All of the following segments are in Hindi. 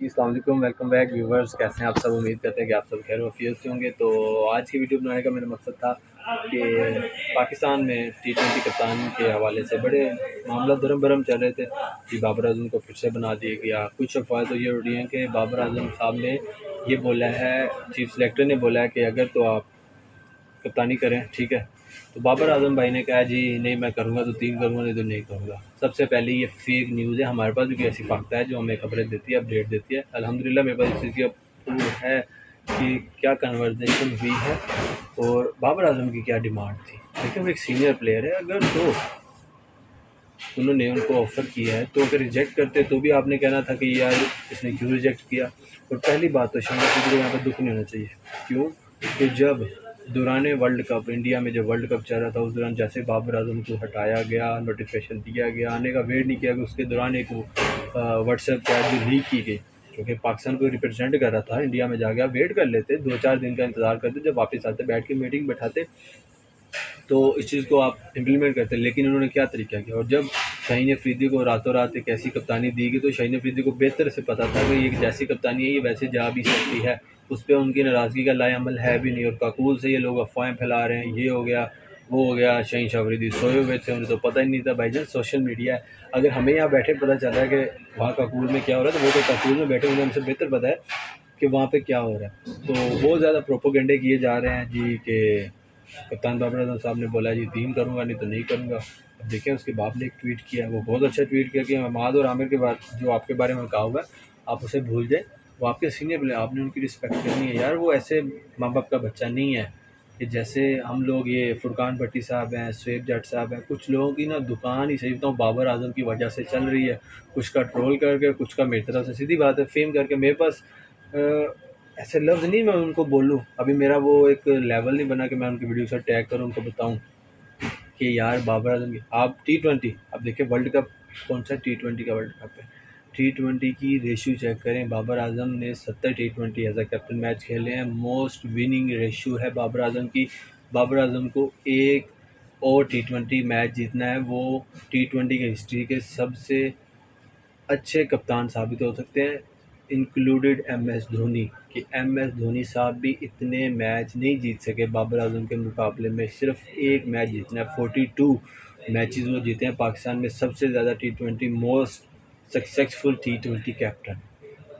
अल्लाम वेलकम बैक व्यूवर्स। कैसे हैं आप सब? उम्मीद करते हैं कि आप सब खैर से होंगे। तो आज की वीडियो बनाने का मेरा मकसद था कि पाकिस्तान में टी ट्वेंटी कप्तान के हवाले से बड़े मामला धर्म भरम चल रहे थे कि बाबर आज़म को फिर से बना दिया गया। कुछ अफवाह तो ये उड़ी हैं कि बाबर आज़म साहब ने ये बोला है, चीफ सेलेक्टर ने बोला है कि अगर तो आप कप्तानी करें, ठीक है? तो बाबर आज़म भाई ने कहा, जी, नहीं, मैं करूँगा तो तीन करूँगा, नहीं तो नहीं करूँगा। सबसे पहले ये फेक न्यूज़ है हमारे पास भी ऐसी फाख्ता है, जो हमें खबरें देती है अपडेट देती है। अल्हम्दुलिल्लाह, मेरे पास इस चीज़ की प्रूफ है कि क्या कन्वर्जेशन हुई है और बाबर आज़म की क्या डिमांड थी। देखिए, वो एक सीनियर प्लेयर है, अगर तो उन्होंने उनको ऑफ़र किया है तो अगर रिजेक्ट करते तो भी आपने कहना था कि यार, इसने क्यों रिजेक्ट किया? और पहली बात तो शायद यहाँ पर दुख नहीं होना चाहिए। क्यों? कि जब दौरान वर्ल्ड कप, इंडिया में जब वर्ल्ड कप चल रहा था, उस दौरान जैसे बाबर आज़म को हटाया गया नोटिफिकेशन दिया गया, आने का वेट नहीं किया कि उसके दौरान एक व्हाट्सएप चैट जो लीक की गई। क्योंकि पाकिस्तान को रिप्रेजेंट कर रहा था, इंडिया में जा गया वेट कर लेते दो चार दिन का इंतज़ार करते, जब वापस आते, बैठ के मीटिंग बैठाते तो इस चीज़ को आप इम्प्लीमेंट करते, लेकिन उन्होंने क्या तरीका किया? और जब शाहीन अफरीदी को रातों रात एक ऐसी कप्तानी दी गई तो शाहीन अफरीदी को बेहतर से पता था कि ये जैसी कप्तानी है, ये वैसे जा भी सकती है। उस पर उनकी नाराज़गी का लाएमल है भी नहीं, और काकूल से ये लोग अफवाहें फैला रहे हैं, ये हो गया, वो हो गया, शहीन शाफरीदी सोए हुए थे, उन्हें तो पता ही नहीं था। भाईजान सोशल मीडिया है, अगर हमें यहाँ बैठे पता चल रहा है कि वहाँ काकूल में क्या हो रहा है तो वो तो काकूल में बैठे, उन्हें हमसे बेहतर पता है कि वहाँ पे क्या हो रहा है। तो बहुत ज़्यादा प्रोपोगंडे किए जा रहे हैं जी कि कप्तान बाबर आज़म साहब ने बोला जी तीन करूँगा नहीं तो नहीं करूँगा। अब देखें उसके बाप ने एक ट्वीट किया वो बहुत अच्छा ट्वीट किया कि महमाद और आमिर के बाद जो आपके बारे में कहा हुआ है आप उसे भूल जाए। वो आपके सीनियर प्लेयर आपने उनकी रिस्पेक्ट करनी है। यार वो ऐसे माँ बाप का बच्चा नहीं है कि जैसे हम लोग ये फुरकान भट्टी साहब हैं स्वेब जट साहब हैं कुछ लोगों की ना दुकान ही सही बताऊँ बाबर आज़म की वजह से चल रही है। कुछ का ट्रोल करके कुछ का मेरी तरफ़ से सीधी बात है फेम करके। मेरे पास आ, ऐसे लफ्ज़ नहीं मैं उनको बोलूँ। अभी मेरा वो एक लेवल नहीं बना कि मैं उनकी वीडियो से टैग करूँ, उनको बताऊँ कि यार बाबर आज़म आप टी ट्वेंटी आप देखिए वर्ल्ड कप कौन सा टी ट्वेंटी का वर्ल्ड कप है। टी ट्वेंटी की रेशो चेक करें, बाबर आज़म ने सत्तर T twenty as a captain match खेले हैं। मोस्ट विनिंग रेशो है बाबर आज़म की। बाबर आज़म को एक और टी ट्वेंटी मैच जीतना है। वो टी ट्वेंटी की हिस्ट्री के सबसे अच्छे कप्तान साबित हो सकते हैं। इंक्लूडेड एम एस धोनी, कि एम एस धोनी साहब भी इतने मैच नहीं जीत सके बाबर आज़म के मुकाबले में। सिर्फ़ एक मैच जीतना है फोर्टी टू मैचेस वो जीते हैं। पाकिस्तान में सबसे ज़्यादा T twenty most successful T twenty captain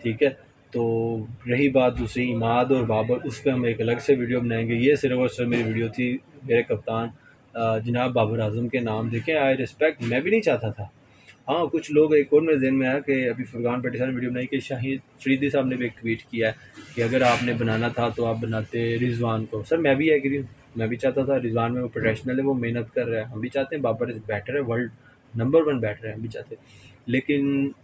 ठीक है? तो रही बात दूसरी, इमाद और बाबर, उस पर हम एक अलग से वीडियो बनाएँगे। ये सिर्फ़ और सिर्फ़ मेरी वीडियो थी, मेरे कप्तान जनाब बाबर आज़म के नाम। देखें आई रिस्पेक्ट मैं भी नहीं चाहता था। हाँ कुछ लोग एक और मेरे जहन में आया कि अभी फुरगान ने वीडियो बनाई कि शाहिद फरीदी साहब ने भी एक ट्वीट किया है कि अगर आपने बनाना था तो आप बनाते रिजवान को। सर, मैं भी एग्री हूँ। मैं भी चाहता था रिजवान में वो प्रोफेशनल है, वो मेहनत कर रहा है। हम भी चाहते हैं बाबर इज़ बेटर है वर्ल्ड नंबर वन बैटर है, हम भी चाहते लेकिन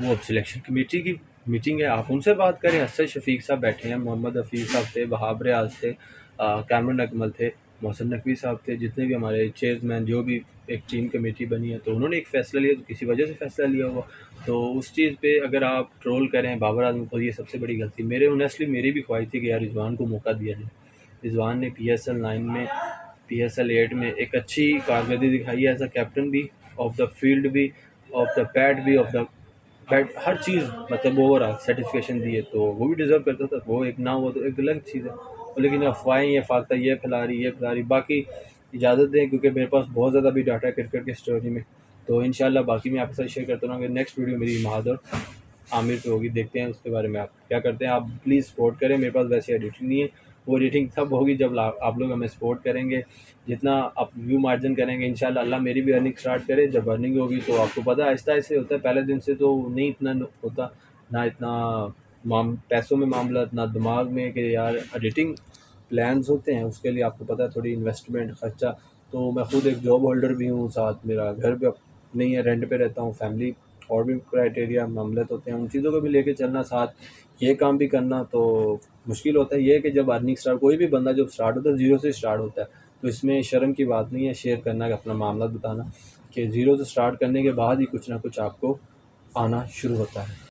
वो अब सिलेक्शन कमेटी की मीटिंग है। आप उनसे बात करें। असद शफीक साहब बैठे हैं, मोहम्मद हफीज़ साहब थे बहाब रियाज थे कैमरन अकमल थे। मोहसन नकवी साहब थे, जितने भी हमारे चेयरमैन जो भी एक टीम कमेटी बनी है तो उन्होंने एक फ़ैसला लिया तो किसी वजह से फ़ैसला लिया हुआ। तो उस चीज़ पे अगर आप ट्रोल करें, बाबर आज़म को, ये सबसे बड़ी गलती। मेरे ऑनेस्टली मेरी भी ख्वाहिश थी कि यार रिजवान को मौका दिया जाए। रिजवान ने पी एस एल नाइन में पी एस एल एट में एक अच्छी कारकर्दगी दिखाई है एज अ कैप्टन भी ऑफ़ द फ़ील्ड भी ऑफ़ द पैड भी ऑफ़ द पैड हर चीज़ मतलब ओवरऑल सर्टिफिकेशन दी है तो वो भी डिज़र्व करता था। वो एक ना हुआ तो एक अलग चीज़ है। लेकिन अफवाहें ये फाख्ता ये फैला रही, ये फैला रही। बाकी इजाज़त दें क्योंकि मेरे पास बहुत ज़्यादा भी डाटा है क्रिकेट की स्टोरी में। तो इन बाकी मैं आपके साथ शेयर करता रहूँगा। नेक्स्ट वीडियो मेरी महादर आमिर पे होगी। देखते हैं उसके बारे में आप क्या करते हैं। आप प्लीज़ सपोर्ट करें। मेरे पास वैसे एडिटिंग नहीं है। वो एडिटिंग तब होगी जब आप लोग हमें सपोर्ट करेंगे। जितना आप व्यू मार्जिन करेंगे इन अल्लाह मेरी भी अर्निंग स्टार्ट करे। जब अर्निंग होगी तो आपको पता है आहिस्ता ऐसे होता है। पहले दिन से तो नहीं इतना होता, ना इतना माम, पैसों में मामला ना दिमाग में कि यार एडिटिंग प्लान्स होते हैं, उसके लिए आपको पता है थोड़ी इन्वेस्टमेंट ख़र्चा। तो मैं खुद एक जॉब होल्डर भी हूँ, साथ मेरा घर भी नहीं है रेंट पे रहता हूँ फैमिली और भी क्राइटेरिया मामले होते हैं, उन चीज़ों को भी लेके चलना, साथ ये काम भी करना तो मुश्किल होता है। ये कि जब अर्निंग स्टार्ट कोई भी बंदा जब स्टार्ट होता है ज़ीरो से स्टार्ट होता है तो इसमें शर्म की बात नहीं है शेयर करना, अपना मामला बताना कि ज़ीरो से स्टार्ट करने के बाद ही कुछ ना कुछ आपको आना शुरू होता है।